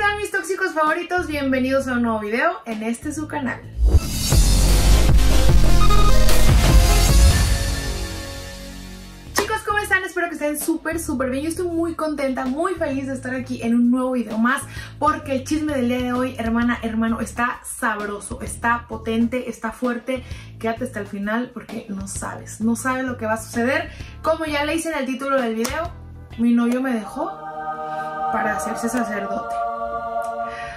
tal mis tóxicos favoritos? Bienvenidos a un nuevo video en este su canal. Chicos, ¿cómo están? Espero que estén súper, súper bien. Yo estoy muy contenta, muy feliz de estar aquí en un nuevo video más porque el chisme del día de hoy, hermana, hermano, está sabroso, está potente, está fuerte. Quédate hasta el final porque no sabes, no sabes lo que va a suceder. Como ya le hice en el título del video, mi novio me dejó para hacerse sacerdote.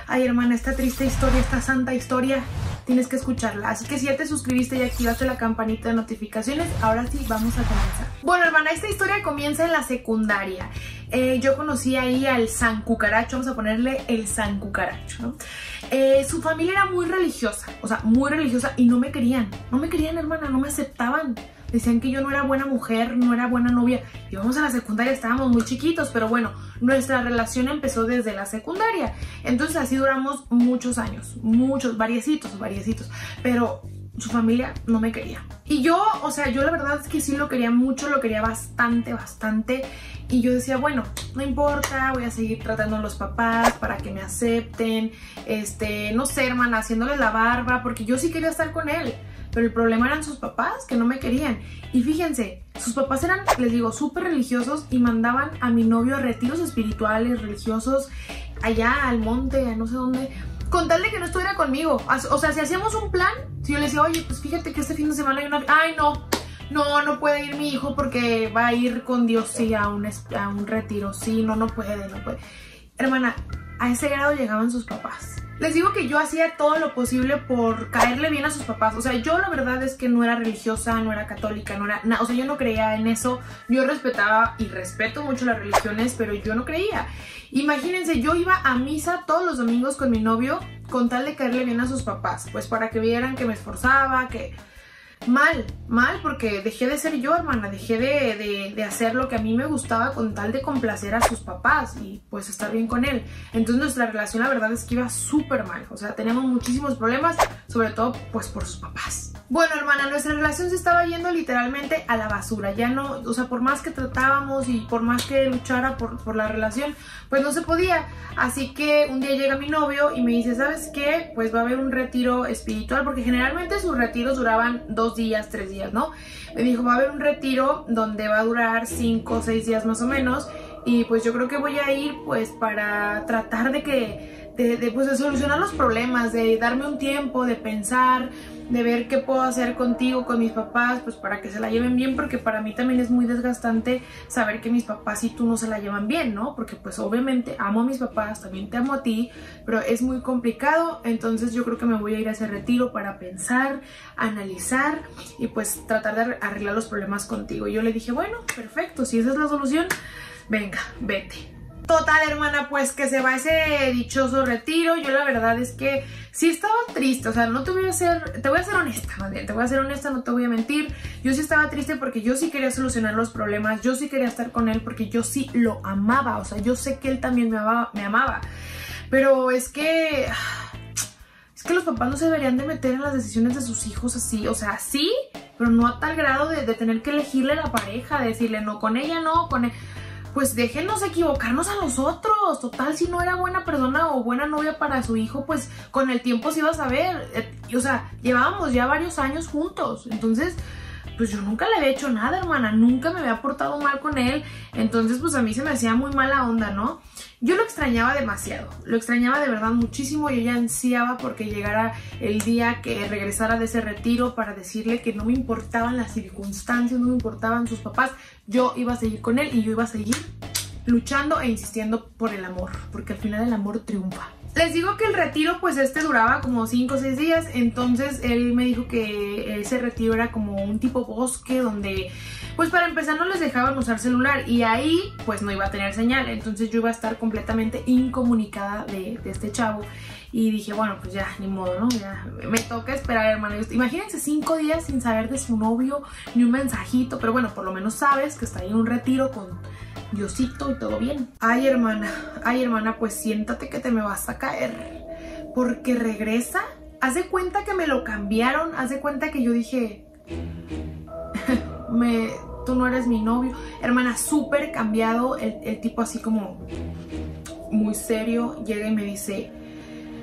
Ay, hermana, esta triste historia, esta santa historia, tienes que escucharla. Así que si ya te suscribiste y activaste la campanita de notificaciones, ahora sí, vamos a comenzar. Bueno, hermana, esta historia comienza en la secundaria. Eh, yo conocí ahí al San Cucaracho, vamos a ponerle el San Cucaracho, ¿no? Eh, su familia era muy religiosa, o sea, muy religiosa y no me querían. No me querían, hermana, no me aceptaban. Decían que yo no era buena mujer, no era buena novia. Íbamos a la secundaria, estábamos muy chiquitos, pero bueno, nuestra relación empezó desde la secundaria. Entonces así duramos muchos años, muchos, variecitos, variecitos. Pero su familia no me quería. Y yo, o sea, yo la verdad es que sí lo quería mucho, lo quería bastante, bastante. Y yo decía, bueno, no importa, voy a seguir tratando a los papás para que me acepten. Este, no sé, hermana, haciéndole la barba, porque yo sí quería estar con él. Pero el problema eran sus papás que no me querían. Y fíjense, sus papás eran, les digo, súper religiosos y mandaban a mi novio a retiros espirituales, religiosos, allá al monte, a no sé dónde, con tal de que no estuviera conmigo. O sea, si hacíamos un plan, si yo le decía, oye, pues fíjate que este fin de semana hay una... Ay, no, no, no puede ir mi hijo porque va a ir con Dios, sí, a un, a un retiro. Sí, no, no puede, no puede. Hermana, a ese grado llegaban sus papás. Les digo que yo hacía todo lo posible por caerle bien a sus papás. O sea, yo la verdad es que no era religiosa, no era católica, no era nada. O sea, yo no creía en eso. Yo respetaba y respeto mucho las religiones, pero yo no creía. Imagínense, yo iba a misa todos los domingos con mi novio con tal de caerle bien a sus papás. Pues para que vieran que me esforzaba, que mal, mal, porque dejé de ser yo, hermana, dejé de, de, hacer lo que a mí me gustaba con tal de complacer a sus papás y pues estar bien con él. Entonces nuestra relación la verdad es que iba súper mal, o sea, tenemos muchísimos problemas, sobre todo pues por sus papás. Bueno, hermana, nuestra relación se estaba yendo literalmente a la basura. Ya no, o sea, por más que tratábamos y por más que luchara por, por, la relación, pues no se podía. Así que un día llega mi novio y me dice, ¿sabes qué? Pues va a haber un retiro espiritual, porque generalmente sus retiros duraban dos días, tres días, ¿no? Me dijo, va a haber un retiro donde va a durar cinco o seis días más o menos. Y pues yo creo que voy a ir pues para tratar de que de, pues, de solucionar los problemas, de darme un tiempo, de pensar, de ver qué puedo hacer contigo, con mis papás, pues para que se la lleven bien, porque para mí también es muy desgastante saber que mis papás y tú no se la llevan bien, ¿no? Porque pues obviamente amo a mis papás, también te amo a ti, pero es muy complicado, entonces yo creo que me voy a ir a ese retiro para pensar, analizar y pues tratar de arreglar los problemas contigo. Y yo le dije, bueno, perfecto, si esa es la solución, venga, vete. Total, hermana, pues que se va ese dichoso retiro. Yo la verdad es que sí estaba triste, o sea, no te voy a ser, te voy a ser honesta, bien, te voy a ser honesta, no te voy a mentir. Yo sí estaba triste porque yo sí quería solucionar los problemas, yo sí quería estar con él porque yo sí lo amaba, o sea, yo sé que él también me amaba, me amaba. Pero es que... Es que los papás no se deberían de meter en las decisiones de sus hijos así, o sea, sí, pero no a tal grado de, tener que elegirle la pareja, de decirle no, con ella no, con él pues déjenos equivocarnos a nosotros. Total, si no era buena persona o buena novia para su hijo, pues con el tiempo se iba a saber. Eh, o sea, llevábamos ya varios años juntos. Entonces, pues yo nunca le había hecho nada, hermana. Nunca me había portado mal con él. Entonces, pues a mí se me hacía muy mala onda, ¿no? Yo lo extrañaba demasiado, lo extrañaba de verdad muchísimo y ella ansiaba porque llegara el día que regresara de ese retiro para decirle que no me importaban las circunstancias, no me importaban sus papás, yo iba a seguir con él y yo iba a seguir luchando e insistiendo por el amor, porque al final el amor triunfa. Les digo que el retiro pues este duraba como 5 o 6 días, entonces él me dijo que ese retiro era como un tipo bosque donde pues para empezar no les dejaban usar celular. Y ahí pues no iba a tener señal, entonces yo iba a estar completamente incomunicada de, este chavo. Y dije, bueno, pues ya, ni modo, ¿no? Ya me toca esperar, hermano. Imagínense cinco días sin saber de su novio, ni un mensajito, pero bueno, por lo menos sabes que está ahí en un retiro con Diosito y todo bien. Ay, hermana, ay, hermana, pues siéntate que te me vas a caer. Porque regresa. Haz de cuenta que me lo cambiaron. Haz de cuenta que yo dije... me, tú no eres mi novio. Hermana, súper cambiado el, el tipo así como muy serio, llega y me dice,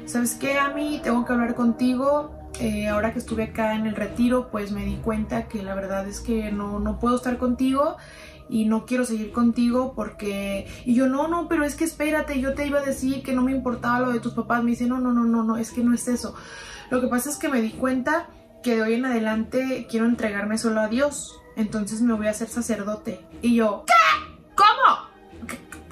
¿sabes qué, a mí Tengo que hablar contigo. Eh, ahora que estuve acá en el retiro, pues me di cuenta que la verdad es que no, no puedo estar contigo y no quiero seguir contigo porque... Y yo, no, no, pero es que espérate, yo te iba a decir que no me importaba lo de tus papás. Me dice, no, no, no, no, no, es que no es eso. Lo que pasa es que me di cuenta que de hoy en adelante quiero entregarme solo a Dios. Entonces me voy a hacer sacerdote. Y yo, ¿qué? ¿Cómo?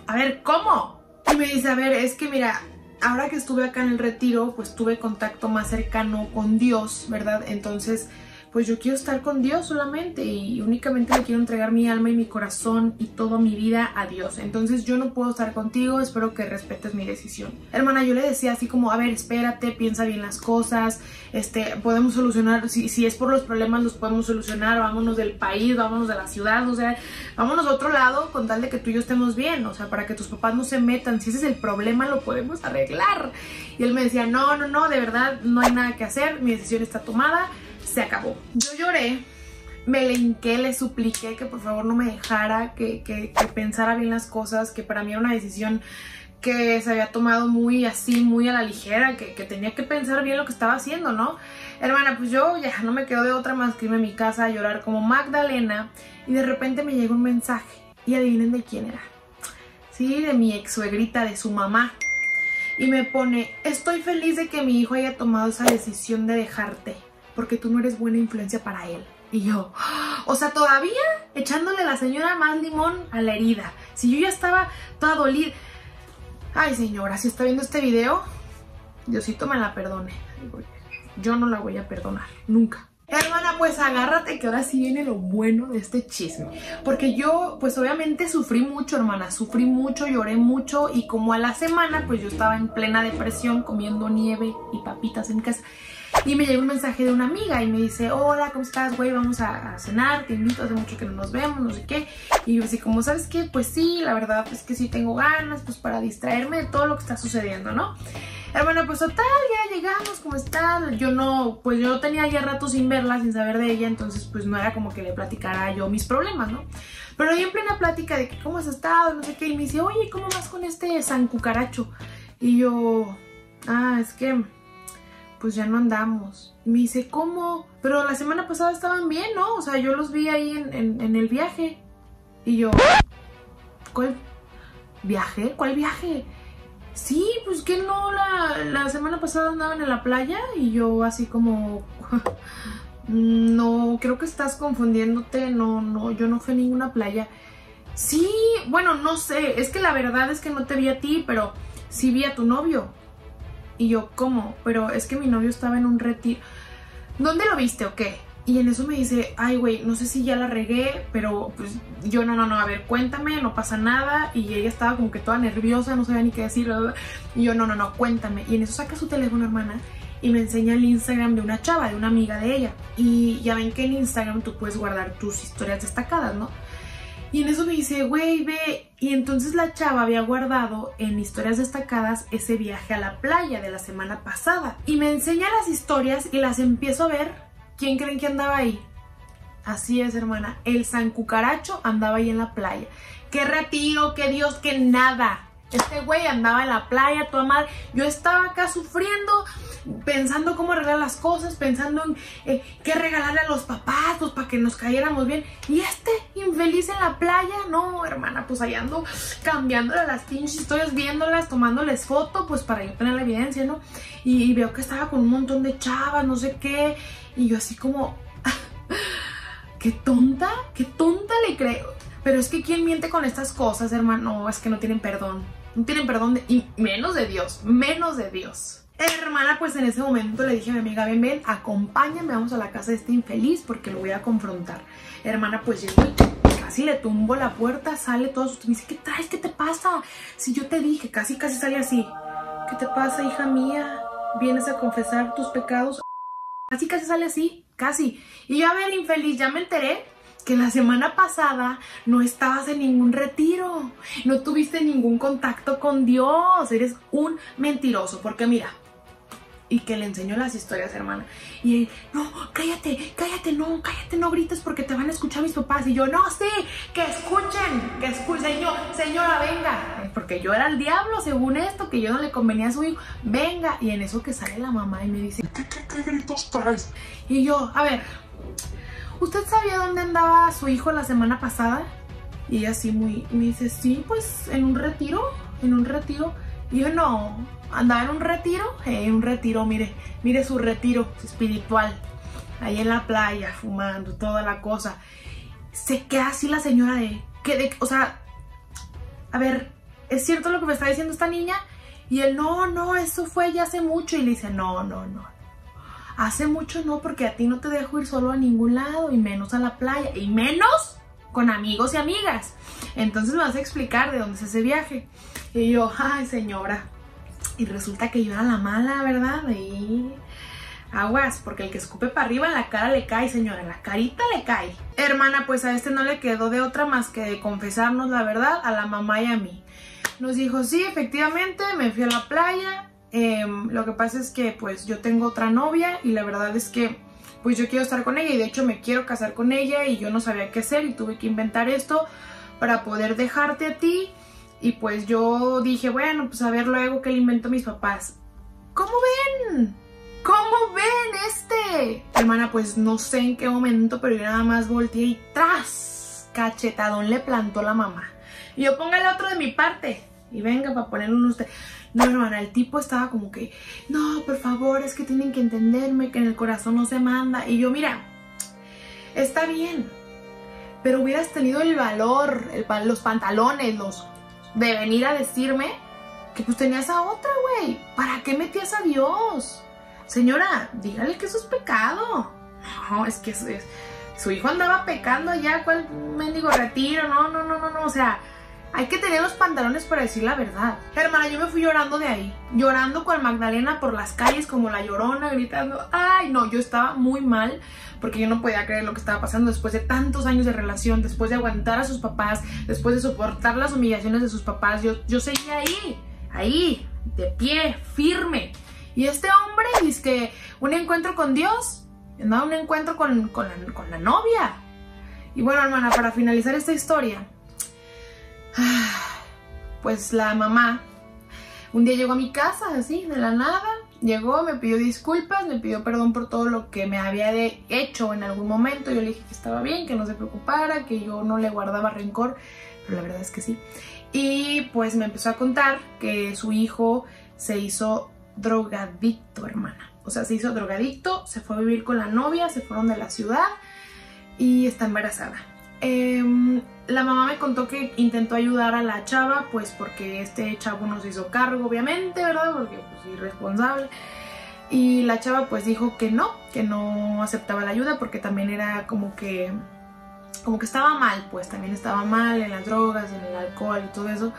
A ver, ¿cómo? Y me dice, a ver, es que mira, ahora que estuve acá en el retiro, pues tuve contacto más cercano con Dios, ¿verdad? Entonces pues yo quiero estar con Dios solamente y únicamente le quiero entregar mi alma y mi corazón y toda mi vida a Dios. Entonces yo no puedo estar contigo, espero que respetes mi decisión. Hermana, yo le decía así como, a ver, espérate, piensa bien las cosas, este, podemos solucionar, si, si es por los problemas los podemos solucionar, vámonos del país, vámonos de la ciudad, o sea, vámonos a otro lado con tal de que tú y yo estemos bien, o sea, para que tus papás no se metan, si ese es el problema lo podemos arreglar. Y él me decía, no, no, no, de verdad no hay nada que hacer, mi decisión está tomada se acabó. Yo lloré, me le hinqué, le supliqué que por favor no me dejara, que, que, pensara bien las cosas, que para mí era una decisión que se había tomado muy así, muy a la ligera, que, que, tenía que pensar bien lo que estaba haciendo, ¿no? Hermana, pues yo ya no me quedo de otra más que irme a mi casa a llorar como Magdalena y de repente me llegó un mensaje y adivinen de quién era. Sí, de mi ex suegrita, de su mamá. Y me pone, estoy feliz de que mi hijo haya tomado esa decisión de dejarte porque tú no eres buena influencia para él. Y yo, o sea, todavía echándole a la señora más limón a la herida. Si yo ya estaba toda dolida. Ay, señora, si está viendo este video, Diosito me la perdone. Yo no la voy a perdonar, nunca. Hermana, pues agárrate que ahora sí viene lo bueno de este chisme. Porque yo, pues obviamente sufrí mucho, hermana. Sufrí mucho, lloré mucho. Y como a la semana, pues yo estaba en plena depresión comiendo nieve y papitas en casa. Y me llegó un mensaje de una amiga y me dice, hola, ¿cómo estás, güey? Vamos a, cenar, te invito, hace mucho que no nos vemos, no sé qué. Y yo así como, ¿sabes qué? Pues sí, la verdad es que sí tengo ganas, pues para distraerme de todo lo que está sucediendo, ¿no? Hermana, pues total, ya llegamos, ¿cómo estás? Yo no, pues yo tenía ya rato sin verla, sin saber de ella, entonces pues no era como que le platicara yo mis problemas, ¿no? Pero ahí en plena plática de que cómo has estado, no sé qué, y me dice, oye, ¿cómo vas con este San Cucaracho? Y yo, ah, es que pues ya no andamos. Me dice, ¿cómo? Pero la semana pasada estaban bien, ¿no? O sea, yo los vi ahí en, el viaje. Y yo, ¿cuál viaje? ¿Cuál viaje? Sí, pues que no, la, la semana pasada andaban en la playa y yo así como... no, creo que estás confundiéndote, no, no, yo no fui a ninguna playa. Sí, bueno, no sé, es que la verdad es que no te vi a ti, pero sí vi a tu novio. Y yo, ¿cómo? Pero es que mi novio estaba en un retiro. ¿Dónde lo viste o qué? Y en eso me dice, ay, güey, no sé si ya la regué, pero pues yo, no, no, no, a ver, cuéntame, no pasa nada. Y ella estaba como que toda nerviosa, no sabía ni qué decir. Y yo, no, no, no, cuéntame. Y en eso saca su teléfono, hermana, y me enseña el Instagram de una chava, de una amiga de ella. Y ya ven que en Instagram tú puedes guardar tus historias destacadas, ¿no? Y en eso me dice, güey, ve. Y entonces la chava había guardado en historias destacadas ese viaje a la playa de la semana pasada. Y me enseña las historias y las empiezo a ver. ¿Quién creen que andaba ahí? Así es, hermana. El San Cucaracho andaba ahí en la playa. ¡Qué retiro! ¡Qué Dios! ¡Qué nada! Este güey andaba en la playa, toda mal. Yo estaba acá sufriendo, pensando cómo arreglar las cosas, pensando en eh, qué regalarle a los papás, pues para que nos cayéramos bien. Y este infeliz en la playa, no, hermana, pues ahí ando cambiándole las pinches historias, viéndolas, tomándoles foto, pues para yo tener la evidencia, ¿no? Y, veo que estaba con un montón de chavas, no sé qué. Y yo así como, qué tonta, qué tonta le creo. Pero es que ¿quién miente con estas cosas, hermano? Es que no tienen perdón. No tienen perdón y menos de Dios, menos de Dios. Hermana, pues en ese momento le dije a mi amiga, ven, ven, acompáñame, vamos a la casa de este infeliz porque lo voy a confrontar. Hermana, pues yo casi le tumbo la puerta, sale todo, me dice, ¿qué traes? ¿Qué te pasa? Si yo te dije, casi, casi sale así. ¿Qué te pasa, hija mía? ¿Vienes a confesar tus pecados? Casi, casi sale así, casi. Y yo, a ver, infeliz, ya me enteré que la semana pasada no estabas en ningún retiro, no tuviste ningún contacto con Dios, eres un mentiroso, porque mira, y que le enseñó las historias, hermana. Y él, no, cállate, cállate, no, cállate, no grites porque te van a escuchar mis papás. Y yo, no, sí, que escuchen, que escuchen, señor, señora, venga. Porque yo era el diablo, según esto, que yo no le convenía a su hijo. Venga. Y en eso que sale la mamá y me dice, ¿qué, qué, qué gritos traes? Y yo, a ver, ¿usted sabía dónde andaba su hijo la semana pasada? Y ella así muy, me dice, sí, pues en un retiro, en un retiro. Yo, no, andaba en un retiro, eh, un retiro, mire, mire su retiro espiritual, ahí en la playa, fumando, toda la cosa. Se queda así la señora de, que de, o sea, a ver, ¿es cierto lo que me está diciendo esta niña? Y él, no, no, eso fue ya hace mucho. Y le dice, no, no, no. Hace mucho no, porque a ti no te dejo ir solo a ningún lado, y menos a la playa, y menos con amigos y amigas. Entonces me vas a explicar de dónde es ese viaje. Y yo, ay señora. Y resulta que yo era la mala, ¿verdad? Y aguas, porque el que escupe para arriba en la cara le cae, señora, la carita le cae. Hermana, pues a este no le quedó de otra más que de confesarnos la verdad a la mamá y a mí. Nos dijo, sí, efectivamente, me fui a la playa. Eh, lo que pasa es que pues yo tengo otra novia y la verdad es que pues yo quiero estar con ella y de hecho me quiero casar con ella y yo no sabía qué hacer y tuve que inventar esto para poder dejarte a ti y pues yo dije, bueno, pues a ver luego qué le invento a mis papás. ¿Cómo ven? ¿Cómo ven este? Hermana, pues no sé en qué momento, pero yo nada más volteé y tras, cachetadón le plantó la mamá. Y yo ponga el otro de mi parte. Y venga para ponerlo en usted. No, hermana, el tipo estaba como que, no, por favor, es que tienen que entenderme que en el corazón no se manda. Y yo, mira, está bien, pero hubieras tenido el valor, los pantalones, los de venir a decirme que pues tenías a otra, güey. ¿Para qué metías a Dios? Señora, dígale que eso es pecado. No, es que su hijo andaba pecando allá, ¿cuál mendigo retiro? No, no, no, no, no, o sea hay que tener los pantalones para decir la verdad. Hermana, yo me fui llorando de ahí. Llorando con Magdalena por las calles como la llorona, gritando. Ay, no, yo estaba muy mal porque yo no podía creer lo que estaba pasando después de tantos años de relación, después de aguantar a sus papás, después de soportar las humillaciones de sus papás. Yo, yo seguía ahí, ahí, de pie, firme. Y este hombre dice que un encuentro con Dios, no, un encuentro con, la, con la novia. Y bueno, hermana, para finalizar esta historia, pues la mamá un día llegó a mi casa así, de la nada, llegó, me pidió disculpas, me pidió perdón por todo lo que me había hecho en algún momento. Yo le dije que estaba bien, que no se preocupara, que yo no le guardaba rencor, pero la verdad es que sí. Y pues me empezó a contar que su hijo se hizo drogadicto, hermana. O sea, se hizo drogadicto, se fue a vivir con la novia, se fueron de la ciudad y está embarazada. Eh, la mamá me contó que intentó ayudar a la chava, pues porque este chavo no se hizo cargo, obviamente, ¿verdad? Porque pues irresponsable. Y la chava pues dijo que no, que no aceptaba la ayuda porque también era como que como que estaba mal, pues también estaba mal en las drogas, en el alcohol y todo eso.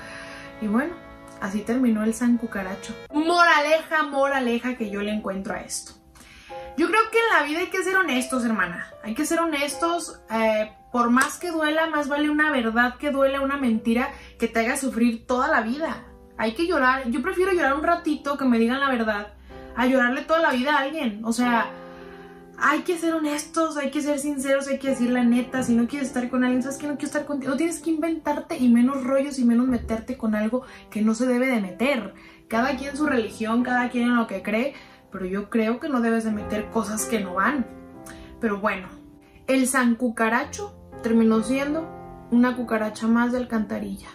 Y bueno, así terminó el San Cucaracho. Moraleja, moraleja que yo le encuentro a esto. Yo creo que en la vida hay que ser honestos, hermana. Hay que ser honestos. Eh, por más que duela, más vale una verdad que duele una mentira que te haga sufrir toda la vida. Hay que llorar. Yo prefiero llorar un ratito que me digan la verdad a llorarle toda la vida a alguien. O sea, hay que ser honestos, hay que ser sinceros, hay que decir la neta. Si no quieres estar con alguien, sabes que no quiero estar contigo. No tienes que inventarte y menos rollos y menos meterte con algo que no se debe de meter. Cada quien su religión, cada quien en lo que cree. Pero yo creo que no debes de meter cosas que no van. Pero bueno, el San Cucaracho terminó siendo una cucaracha más de alcantarilla.